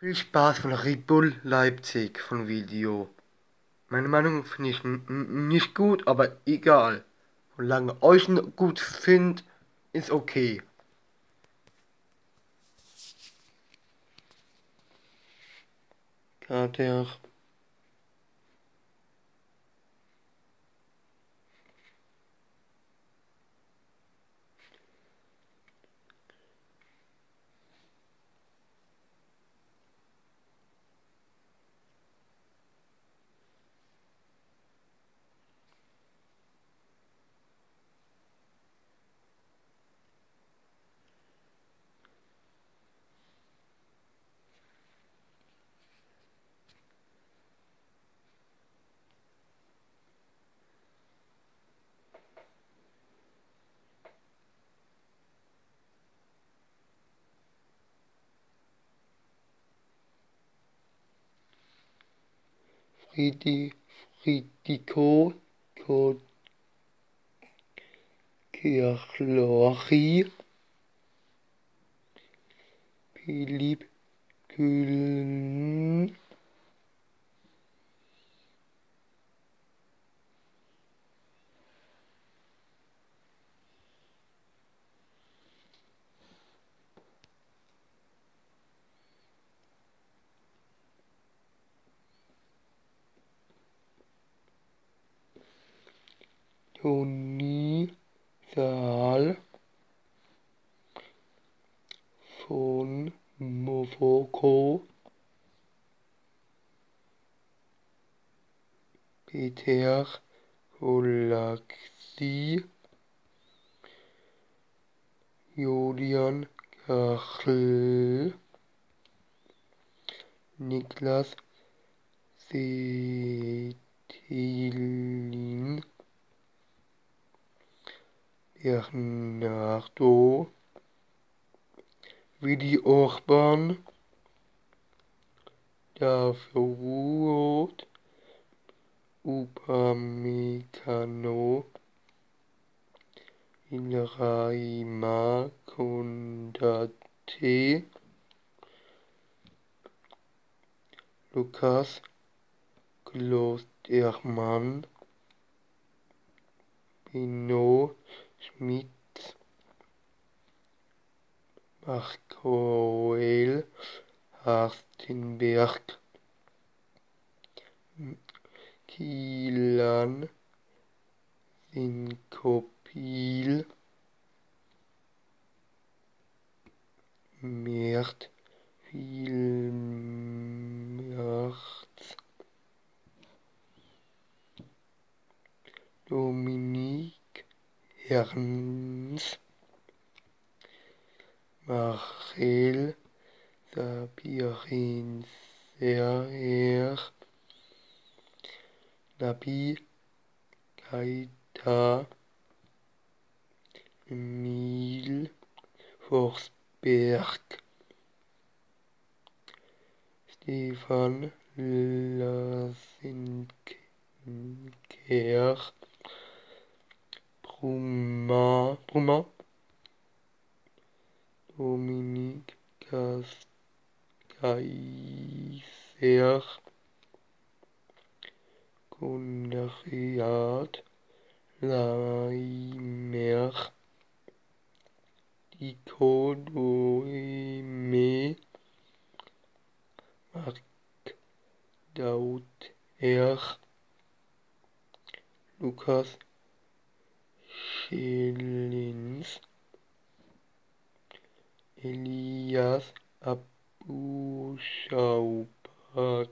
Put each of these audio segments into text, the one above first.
Viel Spaß von Red Bull Leipzig von Video. Meine Meinung finde ich nicht gut, aber egal. Solange euch gut findet, ist okay. Karte 8. Ridikochlorie, Philipp Kühlmann. Toni Saal von Mofoko Peter Golaxi Julian Kachl Niklas Setilin Bernardo Willi Orban Davut Upamecano Ilraima Kondate Lukas Klostermann Bino Schmidt, Markoel Harstenberg, Kielan Sinkopil, Mert Vielmerz, Herrens, Marcel Sapirinser, Nabi Keita, Emil Forsberg, Stefan Lasinker, Roumañ, Roumañ, Dominique Kaiser, Konrad Leimer, Nico Doime, Marc Dauter, Lucas, Schillings, Elias Abuschaubaka,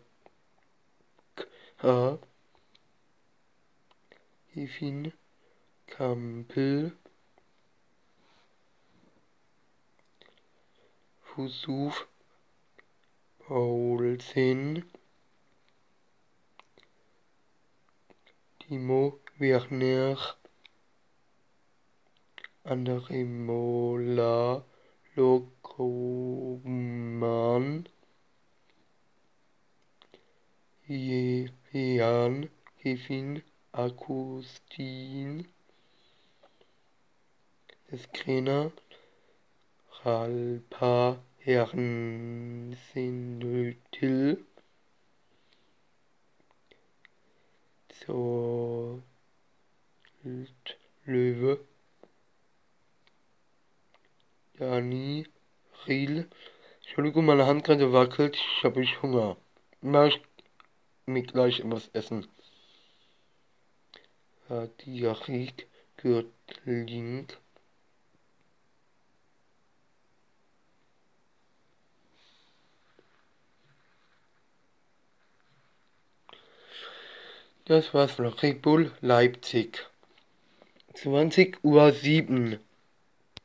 Kevin Kampel, Fusuf Paulsen, Timo Werner, andere Mola Lokoman Jean Kevin Akustin Skrina Ralpa Herrensindl Till. So. Löwe. Jani. Riel. Entschuldigung, meine Hand gerade wackelt. Ich habe ich Hunger. Mach ich mir gleich etwas essen. Diarik. Gürtling. Das war's von Red Bull Leipzig. 20 Uhr 7.